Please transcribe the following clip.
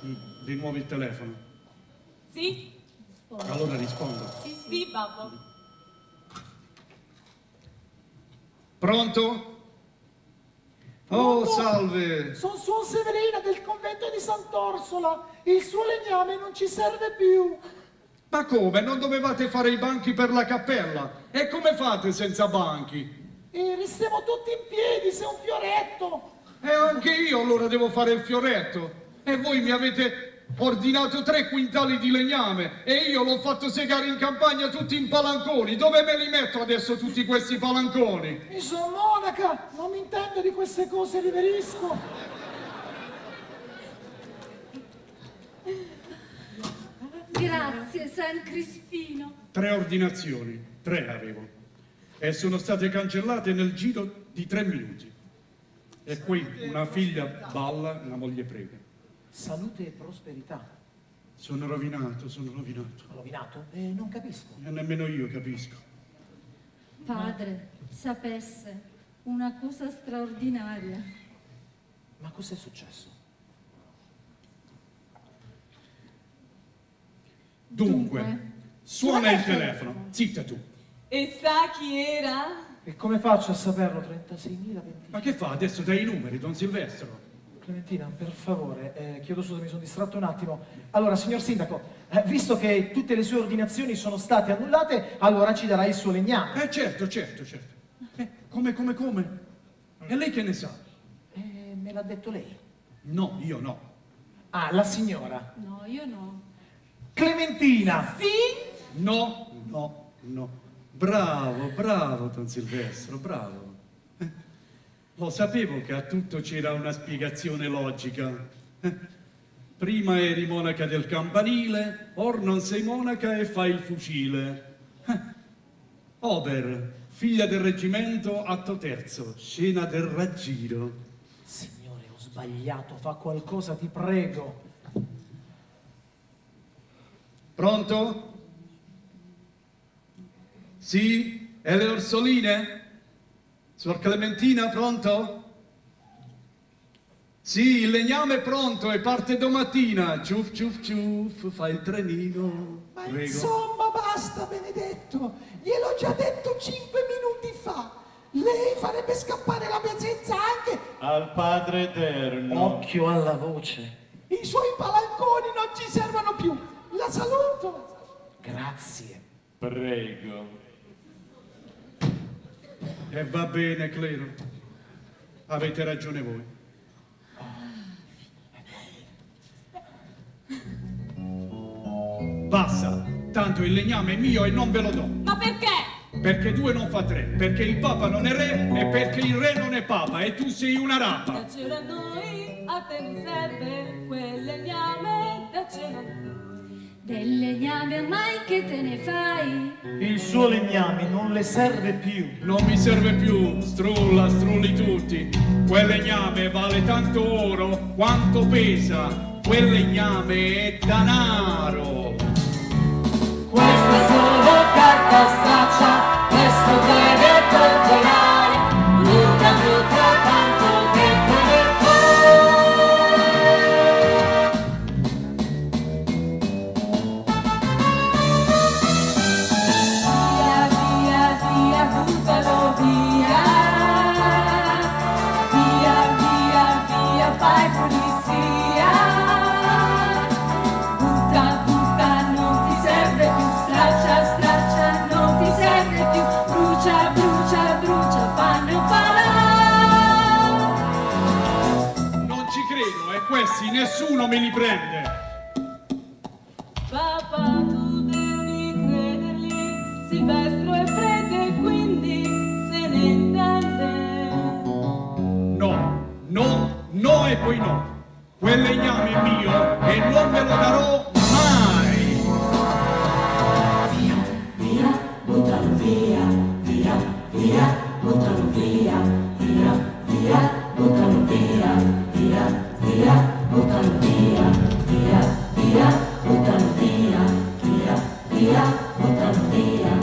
Di nuovo il telefono. Sì? Allora rispondo. Sì, sì, babbo. Pronto? Oh, salve! Sono Suor Severina del convento di Sant'Orsola. Il suo legname non ci serve più. Ma come? Non dovevate fare i banchi per la cappella? E come fate senza banchi? E restiamo tutti in piedi, sei un fioretto. E anche io allora devo fare il fioretto. E voi mi avete ordinato tre quintali di legname e io l'ho fatto segare in campagna tutti in palanconi. Dove me li metto adesso tutti questi palanconi? Io sono monaca, non mi intendo di queste cose, riverisco. Grazie, San Crispino. Tre ordinazioni, tre avevo. E sono state cancellate nel giro di tre minuti. E qui una figlia balla, una moglie prega. Salute e prosperità. Sono rovinato, sono rovinato. Rovinato? Eh, non capisco. E nemmeno io capisco. Padre, sapesse una cosa straordinaria. Ma cos'è successo? Dunque, Dunque, suona il telefono. Zitta tu. E sa chi era? E come faccio a saperlo? 36.000 Ma che fa adesso dai numeri, Don Silvestro? Clementina, per favore, eh, chiedo scusa, mi sono distratto un attimo. Allora, signor Sindaco, eh, visto che tutte le sue ordinazioni sono state annullate, allora ci darà il suo legname. Eh certo, certo, certo. Eh, come, come, come? E lei che ne sa? Eh, me l'ha detto lei. No, io no. Ah, la signora. No, io no. Clementina! Sì? No, no, no. Bravo, bravo, Don Silvestro, bravo. Lo sapevo che a tutto c'era una spiegazione logica. Prima eri monaca del campanile, or non sei monaca e fai il fucile. Ober, figlia del reggimento, atto terzo, scena del raggiro. Signore, ho sbagliato, fa qualcosa, ti prego. Pronto? Sì? E le orsoline? Suor Clementina, pronto? Sì, il legname è pronto e parte domattina. Ciuff, ciuff, ciuff, fa il trenino. Ma Prego. insomma, basta, Benedetto. Gliel'ho già detto cinque minuti fa. Lei farebbe scappare la presenza anche. Al Padre Eterno. Occhio alla voce. I suoi palanconi non ci servono più. La saluto. Grazie. Prego. E va bene, Clero. Avete ragione voi. Basta, tanto il legname è mio e non ve lo do. Ma perché? Perché due non fa tre, perché il papa non è re e perché il re non è papa e tu sei una rapa. Dacelo a noi, a te mi serve quel legname, dacelo a noi. Del legname ormai che te ne fai? Il suo legname non le serve più. Non mi serve più, strulla, strulli tutti. Quel legname vale tanto oro quanto pesa. Quel legname è danaro. Questo è solo carta straccia, Credo, e questi nessuno me li prende. Papà, tu devi crederli. Silvestro è prete, quindi se ne intende. No, no, no e poi no. Quel legname è mio e non me lo darò otra bandera.